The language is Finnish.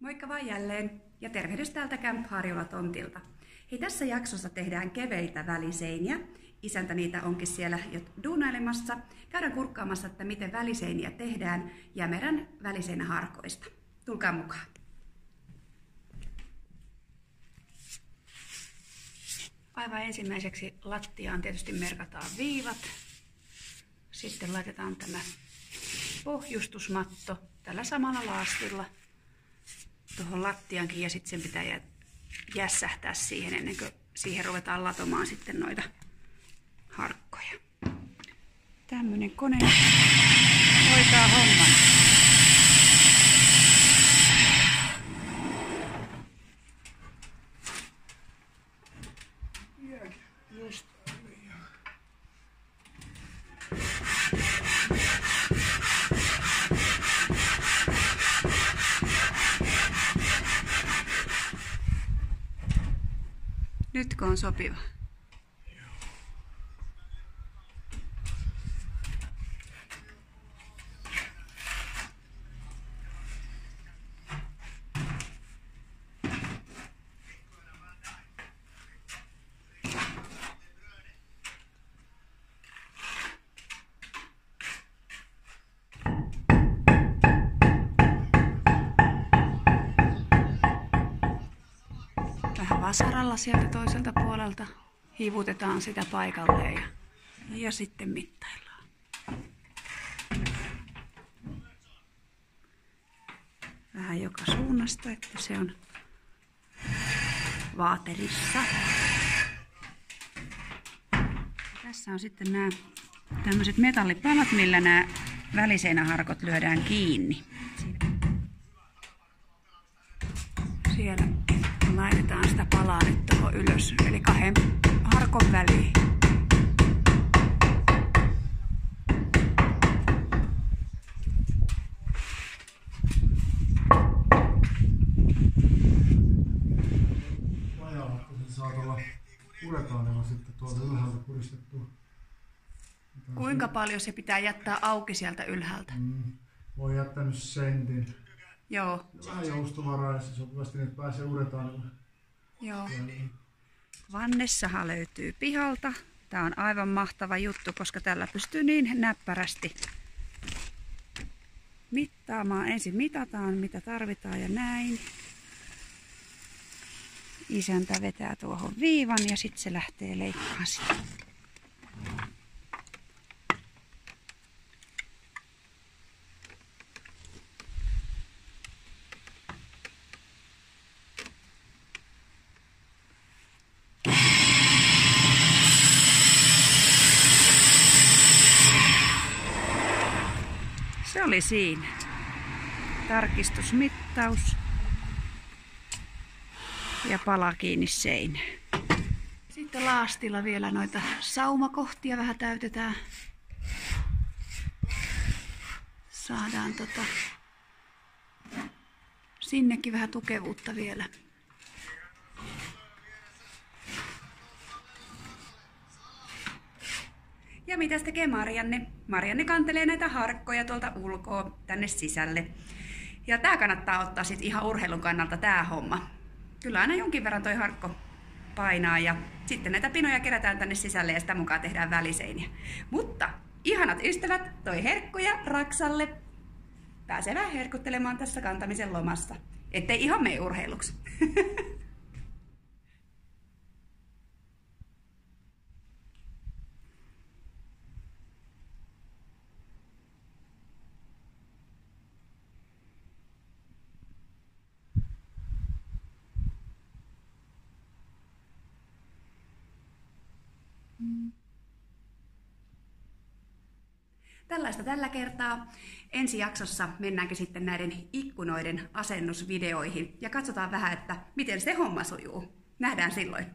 Moikka vaan jälleen ja tervehdys täältä Camp Harjula tontilta. Hei, tässä jaksossa tehdään keveitä väliseiniä. Isäntä niitä onkin siellä jo duunailemassa. Käydään kurkkaamassa, että miten väliseiniä tehdään Jämerän väliseinäharkoista. Tulkaa mukaan. Aivan ensimmäiseksi lattiaan tietysti merkataan viivat. Sitten laitetaan tämä pohjustusmatto tällä samalla laastilla tuohon lattiankin ja sitten sen pitää jässähtää siihen ennen kuin siihen ruvetaan latomaan sitten noita harkkoja. Tämmönen kone hoitaa homman. Nytkö on sopiva? Vasaralla sieltä toiselta puolelta. Hivutetaan sitä paikalleen ja, ja sitten mittaillaan. Vähän joka suunnasta, että se on vaaterissa. Tässä on sitten nämä tämmöiset metallipalat, millä nämä väliseinäharkot lyödään kiinni. Siellä laitetaan sitä palaa nyt tuohon ylös, eli kahden harkon väliin. sitten tuolta ylhäältä puristettua. Kuinka paljon se pitää jättää auki sieltä ylhäältä? Mm, voi jättää nyt sentin. Joo. Vähän joustovaraisesti sopivasti, että pääsee uretaan. Joo. Vannessahan löytyy pihalta. Tämä on aivan mahtava juttu, koska tällä pystyy niin näppärästi mittaamaan. Ensin mitataan, mitä tarvitaan ja näin. Isäntä vetää tuohon viivan ja sitten se lähtee leikkaamaan sitä. Se oli siinä. Tarkistusmittaus. Ja pala kiinni seinä. Sitten laastilla vielä noita saumakohtia vähän täytetään. Saadaan tota sinnekin vähän tukevuutta vielä. Ja mitä tekee Marianne? Marianne kantelee näitä harkkoja tuolta ulkoa tänne sisälle. Ja tää kannattaa ottaa sit ihan urheilun kannalta tää homma. Kyllä aina jonkin verran toi harkko painaa ja sitten näitä pinoja kerätään tänne sisälle ja sitä mukaan tehdään väliseiniä. Mutta ihanat ystävät, toi herkkuja Raksalle. Pääsee vähän herkuttelemaan tässä kantamisen lomassa. Ettei ihan mene urheiluksi. Tällaista tällä kertaa. Ensi jaksossa mennäänkin sitten näiden ikkunoiden asennusvideoihin ja katsotaan vähän, että miten se homma sujuu. Nähdään silloin.